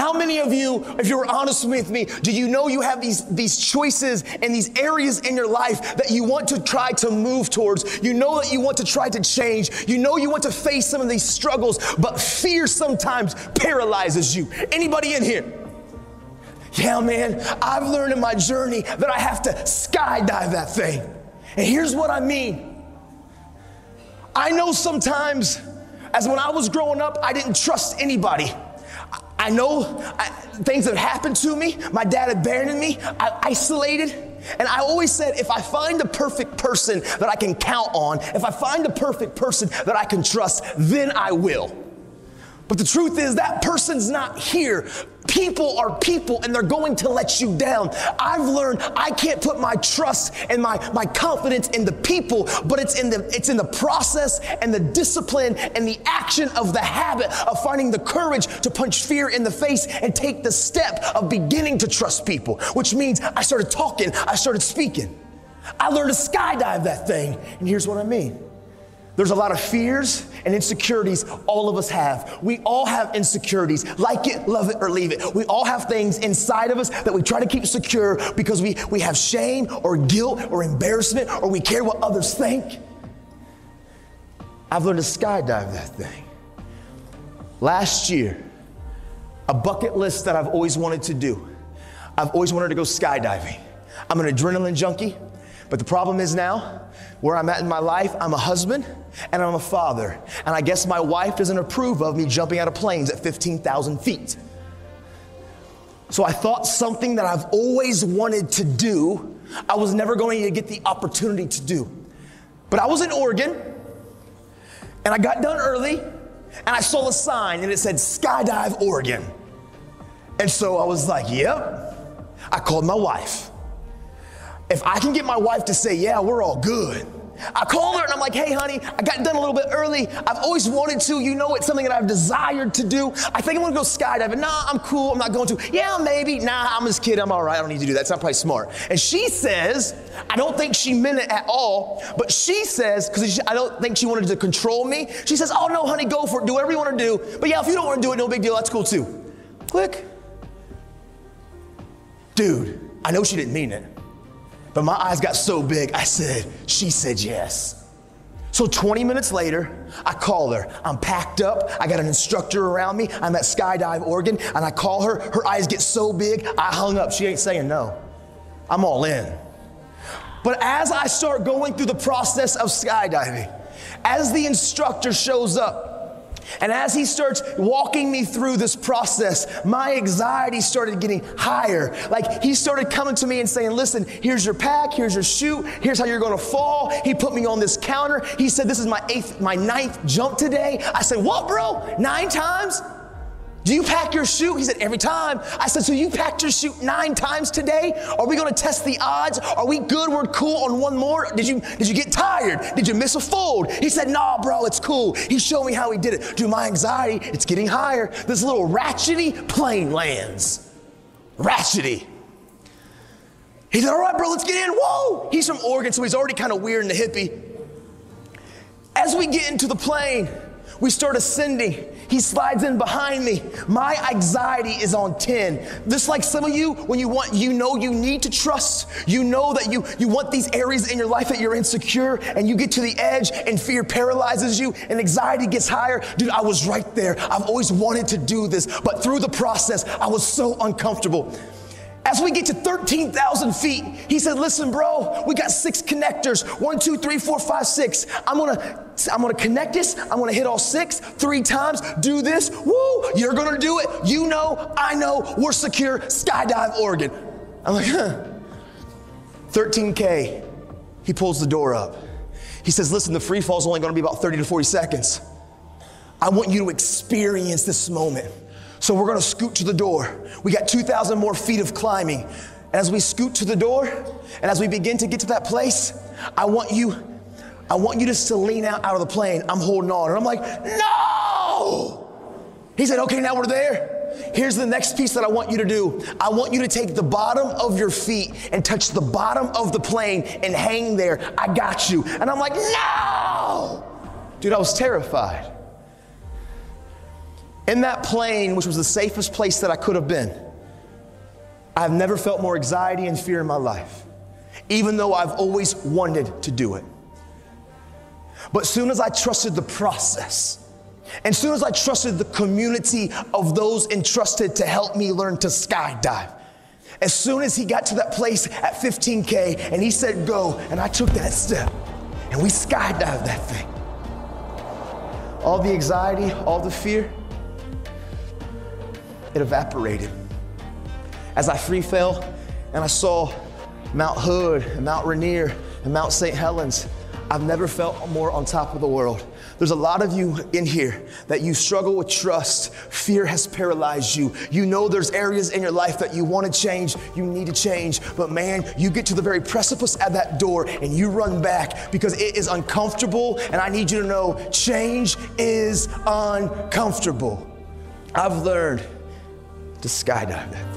How many of you, if you're honest with me, do you know you have these, these choices and these areas in your life that you want to try to move towards? You know that you want to try to change. You know you want to face some of these struggles, but fear sometimes paralyzes you. Anybody in here? Yeah, man, I've learned in my journey that I have to skydive that thing. And here's what I mean. I know sometimes, as when I was growing up, I didn't trust anybody. I know I, things have happened to me. My dad abandoned me. I isolated. And I always said, if I find the perfect person that I can count on, if I find the perfect person that I can trust, then I will. But the truth is, that person's not here. People are people and they're going to let you down. I've learned I can't put my trust and my, my confidence in the people, but it's in the it's in the process and the discipline and the action of the habit of finding the courage to punch fear in the face and take the step of beginning to trust people, which means I started talking, I started speaking. I learned to skydive that thing. And here's what I mean. There's a lot of fears and insecurities all of us have. We all have insecurities. Like it, love it, or leave it. We all have things inside of us that we try to keep secure because we, we have shame or guilt or embarrassment or we care what others think. I've learned to skydive that thing. Last year, a bucket list that I've always wanted to do. I've always wanted to go skydiving. I'm an adrenaline junkie, but the problem is now, where I'm at in my life, I'm a husband and I'm a father. And I guess my wife doesn't approve of me jumping out of planes at 15,000 feet. So I thought something that I've always wanted to do, I was never going to get the opportunity to do. But I was in Oregon and I got done early and I saw a sign and it said Skydive Oregon. And so I was like, yep. I called my wife. If I can get my wife to say, yeah, we're all good. I called her and I'm like, hey, honey, I got done a little bit early. I've always wanted to. You know, it's something that I've desired to do. I think I'm gonna go skydiving. Nah, I'm cool. I'm not going to. Yeah, maybe. Nah, I'm just kidding. I'm all right. I don't need to do that. It's not probably smart. And she says, I don't think she meant it at all, but she says, because I don't think she wanted to control me, she says, oh, no, honey, go for it. Do whatever you wanna do. But yeah, if you don't wanna do it, no big deal. That's cool too. Click. Dude, I know she didn't mean it. But my eyes got so big, I said, she said yes. So 20 minutes later, I call her. I'm packed up. I got an instructor around me. I'm at Skydive Oregon, and I call her. Her eyes get so big, I hung up. She ain't saying no. I'm all in. But as I start going through the process of skydiving, as the instructor shows up, and as he starts walking me through this process, my anxiety started getting higher. Like he started coming to me and saying, Listen, here's your pack, here's your chute, here's how you're gonna fall. He put me on this counter. He said, This is my eighth, my ninth jump today. I said, What, bro? Nine times? Do you pack your chute? He said, Every time. I said, So you packed your chute nine times today? Are we gonna test the odds? Are we good? We're cool on one more? Did you did you get tired? Did you miss a fold? He said, Nah, bro, it's cool. He showed me how he did it. Dude, my anxiety, it's getting higher. This little ratchety plane lands. Ratchety. He said, All right, bro, let's get in. Whoa! He's from Oregon, so he's already kind of weird and a hippie. As we get into the plane, we start ascending. He slides in behind me. My anxiety is on 10. Just like some of you, when you want, you know you need to trust. You know that you, you want these areas in your life that you're insecure and you get to the edge and fear paralyzes you and anxiety gets higher. Dude, I was right there. I've always wanted to do this, but through the process, I was so uncomfortable. As we get to 13,000 feet, he said, listen, bro, we got six connectors. One, two, three, four, five, six. I'm gonna, I'm gonna connect this. I'm gonna hit all six three times. Do this. Woo, you're gonna do it. You know, I know, we're secure. Skydive Oregon. I'm like, huh. 13K. He pulls the door up. He says, listen, the free fall is only gonna be about 30 to 40 seconds. I want you to experience this moment. So we're gonna scoot to the door. We got 2,000 more feet of climbing. As we scoot to the door, and as we begin to get to that place, I want you, I want you just to lean out out of the plane. I'm holding on. And I'm like, no! He said, okay, now we're there. Here's the next piece that I want you to do. I want you to take the bottom of your feet and touch the bottom of the plane and hang there. I got you. And I'm like, no! Dude, I was terrified. In that plane, which was the safest place that I could have been, I've never felt more anxiety and fear in my life, even though I've always wanted to do it. But soon as I trusted the process, and soon as I trusted the community of those entrusted to help me learn to skydive, as soon as he got to that place at 15K and he said go, and I took that step, and we skydived that thing. All the anxiety, all the fear, it evaporated. As I free fell and I saw Mount Hood and Mount Rainier and Mount St. Helens, I've never felt more on top of the world. There's a lot of you in here that you struggle with trust. Fear has paralyzed you. You know there's areas in your life that you want to change, you need to change, but man, you get to the very precipice at that door and you run back because it is uncomfortable. And I need you to know change is uncomfortable. I've learned to skydive.